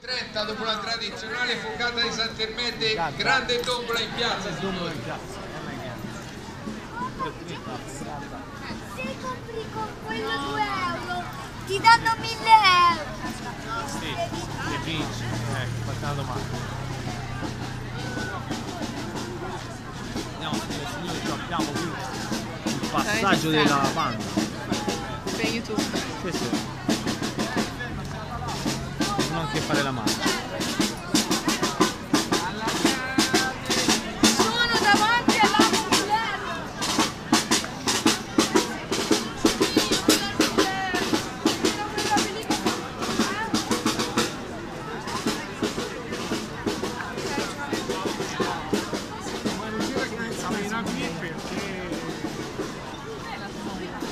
30 dopo la tradizionale focata di Sant'Ermete, grande tombola in piazza. signori. Se compri con quello 2 euro ti danno 1000 euro. Sì, e vinci. Ecco, fate una domanda. Andiamo, signore signori, abbiamo qui il passaggio della banda. per YouTube. Sì, sì. Non che fare la marcia. Sono davanti alla.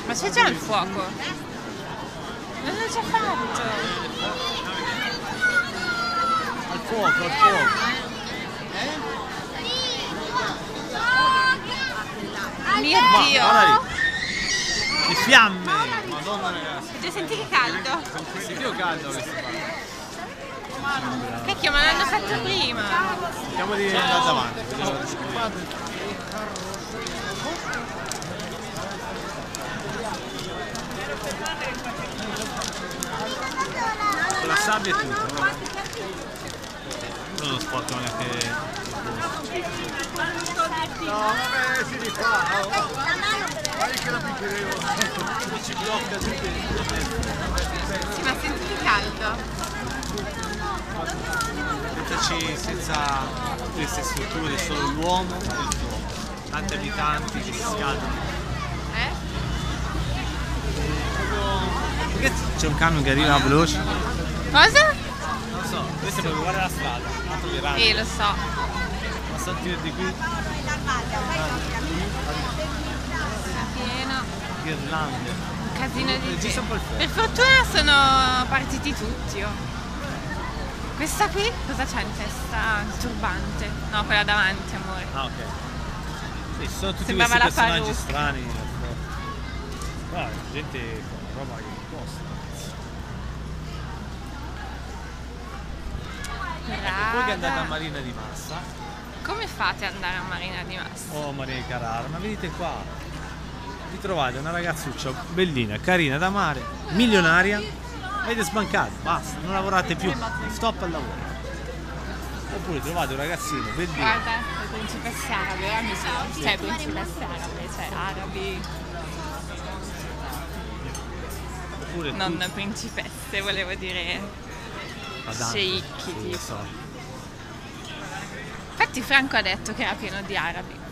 Ma c'è già il fuoco? Non l'ho già fatto. Al fuoco, al fuoco. Mio Ma, Dio! guarda lì. Le fiamme! Madonna ragazzi. Già senti che caldo? Senti io caldo questo qua. Cacchio, ma l'hanno fatto prima! Cerchiamo di andare davanti. Con la sabbia e tutto. Vabbè. Non lo sporco neanche. Mi ci blocca Sì, ma senti che caldo? Pensaci senza queste strutture, solo l'uomo e il fuoco. Tanti abitanti che si scaldano. Eh? Perché c'è un camion che arriva veloce? Cosa? Non so, questo è proprio guarda la strada, grande. Eh, lo so. Ma sentire di qui pieno. ghirlande. Un casino di il gente. Per fortuna sono partiti tutti. oh. Questa qui cosa c'ha in testa? Il turbante. No, quella davanti, amore. Ah ok. Sì, sono tutti Sembrava questi la personaggi parrucca. strani. Guarda, gente con roba che costa. Ecco, voi che andate a. Marina di Massa, Come fate ad andare a Marina di Massa? oh Marina Carrara, ma venite qua. Vi trovate una ragazzuccia bellina, carina da mare, milionaria, avete sbancato, basta, non lavorate più, stop al lavoro. Oppure trovate un ragazzino bellino, Guarda, le principesse arabe, ora mi sono. Cioè, principesse arabe, cioè arabi, oppure non principesse, volevo dire. Sceicchi, Sì, so. Infatti Franco ha detto che era pieno di arabi.